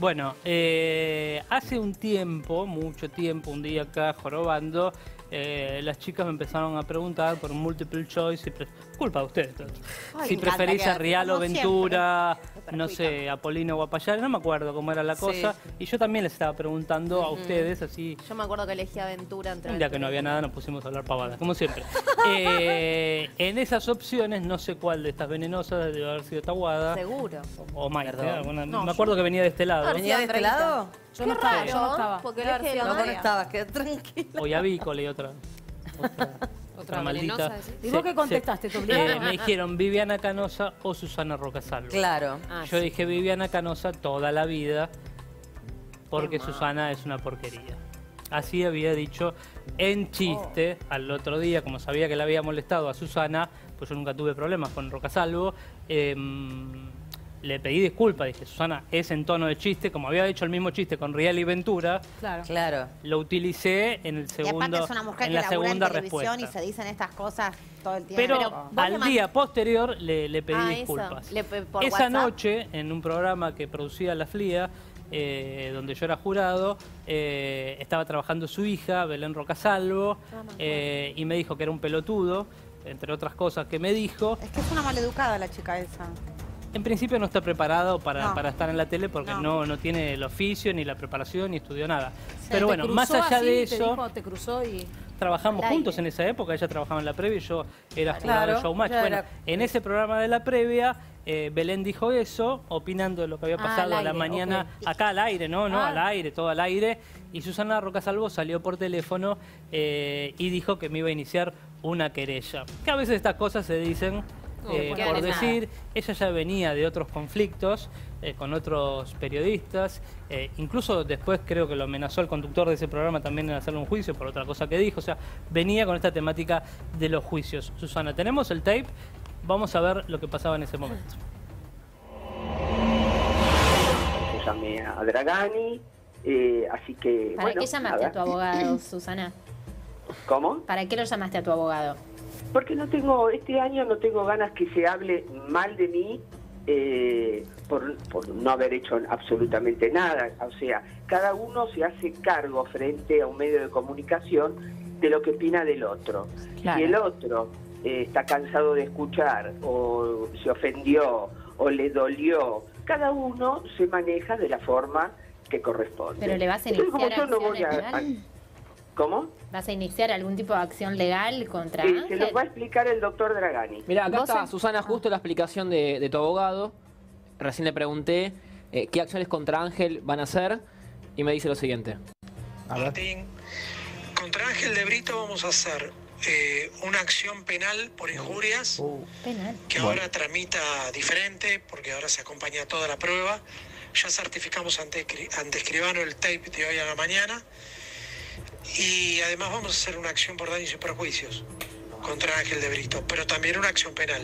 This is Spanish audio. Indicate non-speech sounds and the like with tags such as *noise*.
Bueno, eh, hace un tiempo, mucho tiempo, un día acá jorobando, eh, las chicas me empezaron a preguntar por multiple choice, si pre- culpa de ustedes, Ay, si preferís a Rial o Ventura, no sé, Apolino o Apayar, no me acuerdo cómo era la Sí. cosa, y yo también les estaba preguntando a ustedes, así, Yo me acuerdo que elegí Aventura entre un día que no había nada nos pusimos a hablar pavadas, como siempre. *laughs* Eh, en esas opciones, no sé cuál de estas venenosas debe haber sido Taguada Seguro. o Maite, alguna- No, me acuerdo que venía de este lado. ¿Venía de este lado? Yo Qué no estaba, raro, yo no estaba. porque Debe haber elegí a sido No, estabas, quedé tranquila. O Yavícola y otra. Otra, *laughs* Otra maldita. ¿Y vos qué contestaste? Eh, me dijeron Viviana Canosa o Susana Rocasalvo. Claro. Ah, Yo sí. dije Viviana Canosa toda la vida porque. Susana es una porquería. Así había dicho en chiste al otro día, como sabía que le había molestado a Susana, pues yo nunca tuve problemas con Rocasalvo. em, le pedí disculpas, dije, Susana, es en tono de chiste, como había hecho el mismo chiste con Rial y Ventura, Claro. Claro. lo utilicé en el Y segundo, aparte es una mujer en que la en segunda televisión respuesta. y se dicen estas cosas todo el tiempo. Pero al día posterior le, le pedí Ah, disculpas. Le pe- por Esa WhatsApp. noche, en un programa que producía La Flia, eh, donde yo era jurado, eh, estaba trabajando su hija, Belén Rocasalvo, Ah, acuerdo. eh, y me dijo que era un pelotudo, entre otras cosas que me dijo. Es que es una maleducada la chica esa. En principio no está preparado para, No. para estar en la tele porque No. no. No, tiene el oficio, ni la preparación, ni estudió nada. ¿Te Pero bueno, más allá así, de te eso... dijo, te cruzó y... trabajamos juntos en esa época, ella trabajaba en la previa y yo era jurado Claro, de Showmatch. Bueno, era- en ese programa de la previa, eh, Belén dijo eso, opinando de lo que había Ah, pasado a la mañana, acá al aire, ¿no? no Ah. Al aire, todo al aire. Y Susana Rocasalvo salió por teléfono eh, y dijo que me iba a iniciar una querella. Que a veces estas cosas se dicen eh, por decir, ella ya venía de otros conflictos eh, con otros periodistas, eh, incluso después creo que lo amenazó el conductor de ese programa también en hacerle un juicio por otra cosa que dijo, o sea, venía con esta temática de los juicios. Susana, tenemos el tape, vamos a ver lo que pasaba en ese momento. Yo llamé a Dragani, eh, así que. ¿Para bueno, qué llamaste nada. a tu abogado, Susana? ¿Cómo? ¿Para qué lo llamaste a tu abogado? Porque no tengo, este año no tengo ganas que se hable mal de mí eh, por, por no haber hecho absolutamente nada. O sea, cada uno se hace cargo frente a un medio de comunicación de lo que opina del otro. Claro. Si el otro eh, está cansado de escuchar o se ofendió o le dolió, cada uno se maneja de la forma que corresponde. ¿Pero le vas a Entonces, como iniciar yo no voy a-? ¿Cómo? ¿Vas a iniciar algún tipo de acción legal contra se Ángel? los va a explicar el doctor Dragani. Mira, acá ¿Vos está, en- Susana, justo la explicación de, de tu abogado. Recién le pregunté eh, qué acciones contra Ángel van a hacer y me dice lo siguiente. Martín, contra Ángel de Brito vamos a hacer eh, una acción penal por injurias Penal. que ahora tramita diferente porque ahora se acompaña toda la prueba. Ya certificamos ante, ante escribano el tape de hoy a la mañana y además vamos a hacer una acción por daños y perjuicios contra Ángel de Brito, pero también una acción penal.